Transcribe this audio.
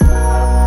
Música